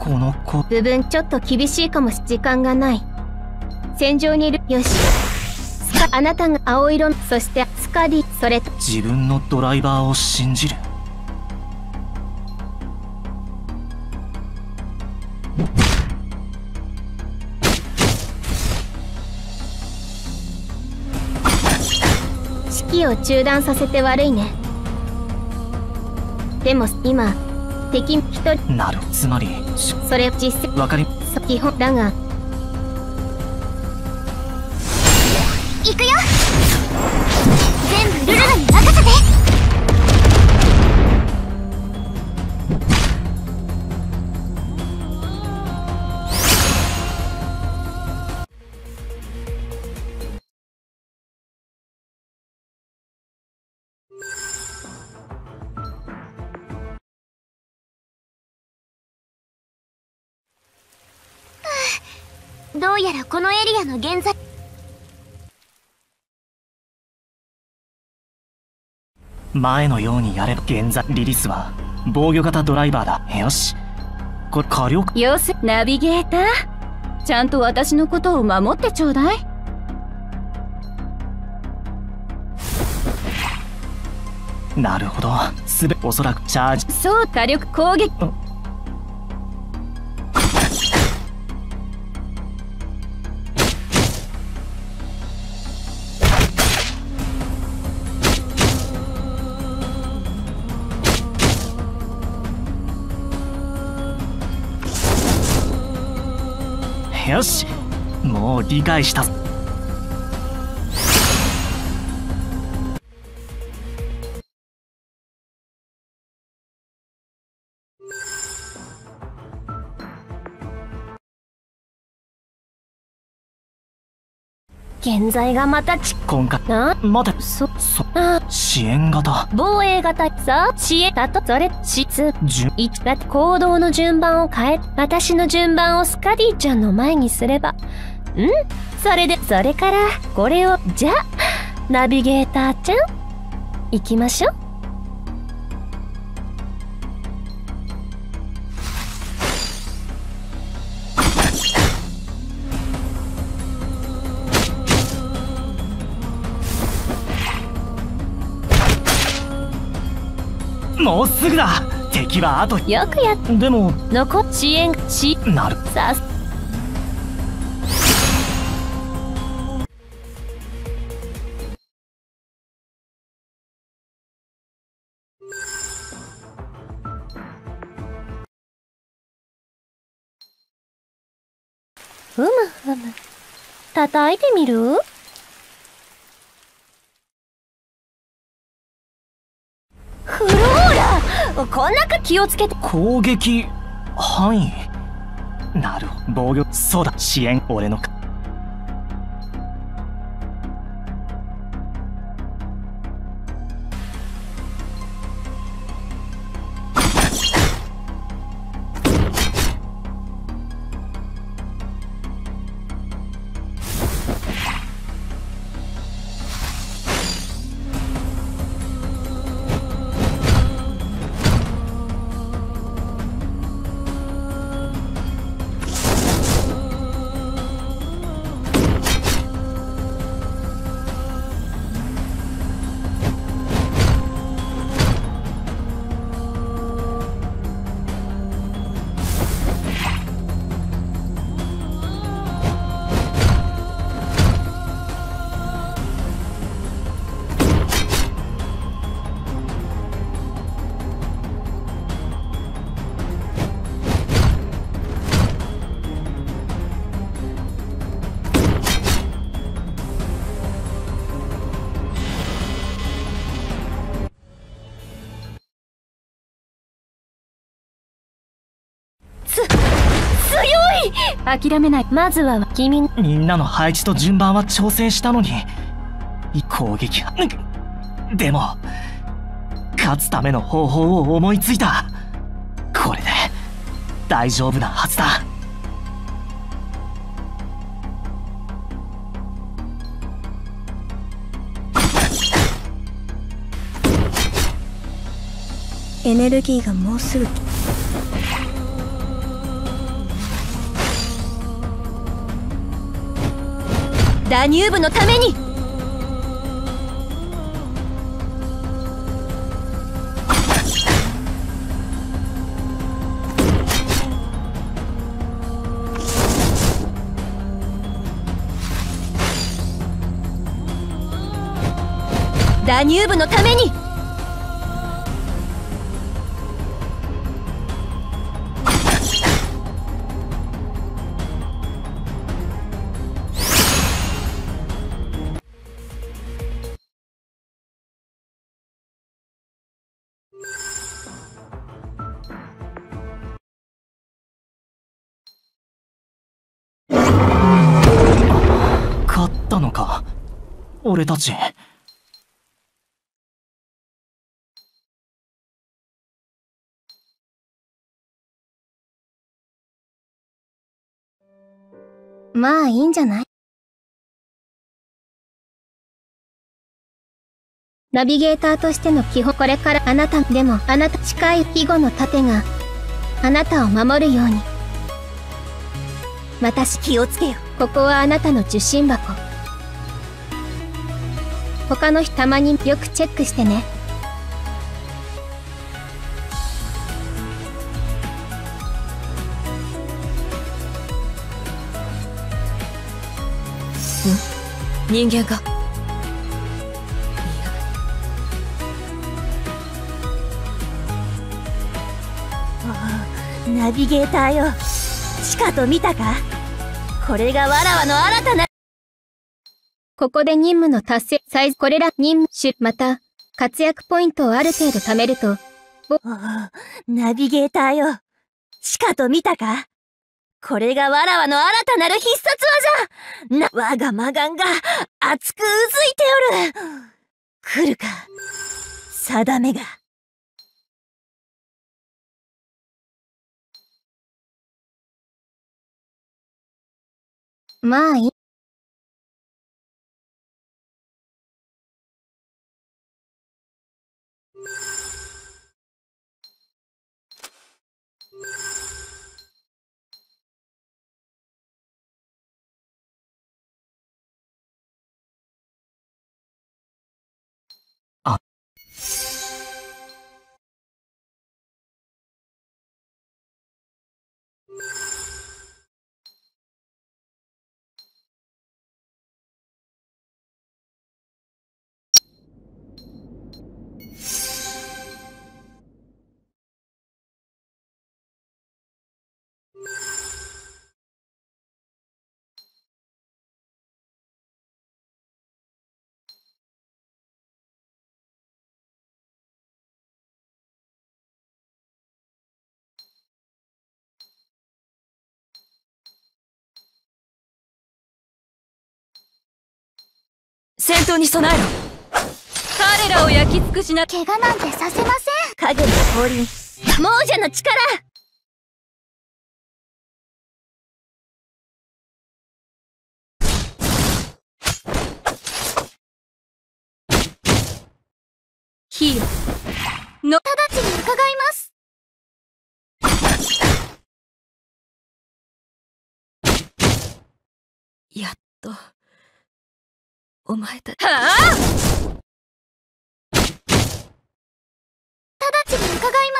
この子。部分ちょっと厳しいかもし時間がない。戦場にいるよし。スカあなたが青色そしてスカディそれと。自分のドライバーを信じる。式を中断させて悪いね。でも今敵一人。なる。つまりしそれ実践わかり。そ基本だが。行くよどうやらこのエリアの現在前のようにやれば現在リリスは防御型ドライバーだ。よし。これ火力？よせナビゲーター。ちゃんと私のことを守ってちょうだい。なるほど。すべおそらくチャージ。そう火力攻撃よし。もう理解した。現在がまたち今回な待てそそあ支援型。防衛型さ知恵だとそれ質じゅ1だって行動の順番を変え私の順番をスカディちゃんの前にすれば。ん？それでそれからこれをじゃあナビゲーターちゃん行きましょうもうすぐだ。敵はあとよくやっでも残遅延。しなる。さふむふむ。叩いてみるフローラこんなか気をつけて。攻撃範囲？なるほど。防御。そうだ。支援。俺のか諦めない。まずは君。みんなの配置と順番は調整したのに。い攻撃はでも勝つための方法を思いついた。これで大丈夫なはずだ。エネルギーがもうすぐダニューブのために。ダニューブのために。俺たち。まあいいんじゃない？ナビゲーターとしての基本これからあなたでもあなた近い庇護の盾があなたを守るように。私気をつけよ。ここはあなたの受信箱他の人たまによくチェックしてね。人間かナビゲーターよ。しかと見たか？これがわらわの新たなここで任務の達成サイズこれら任務種また活躍ポイントをある程度貯めると。おナビゲーターよ。しかと見たか？これがわらわの新たなる必殺技！な、我が魔眼が熱くうずいておる。来るか？定めが。まあいい戦闘に備えろ。彼らを焼き尽くしな。怪我なんてさせません。影の降臨。亡者の力。ヒーロー。の。直ちに伺います。やっとお前た。ちはあ？直ちに伺います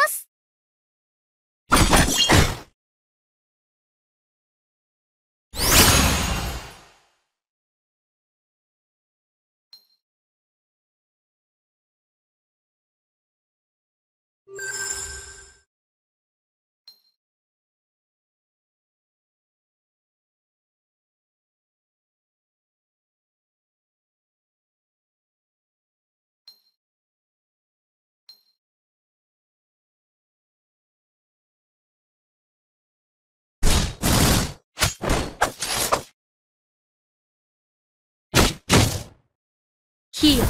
ヒーロー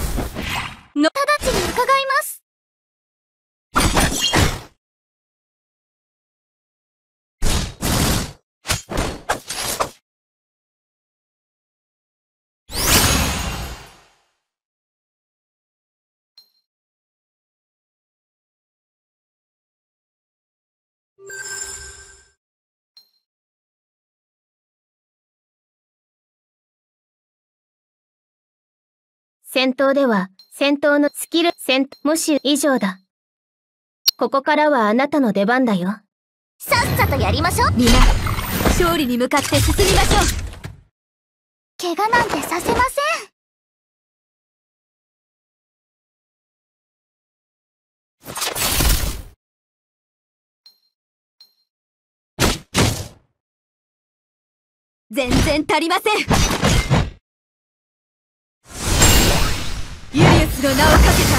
の直ちに伺います。戦闘では、戦闘のスキル、戦、もし以上だ。ここからはあなたの出番だよ。さっさとやりましょう皆勝利に向かって進みましょう怪我なんてさせません全然足りませんの名をかけて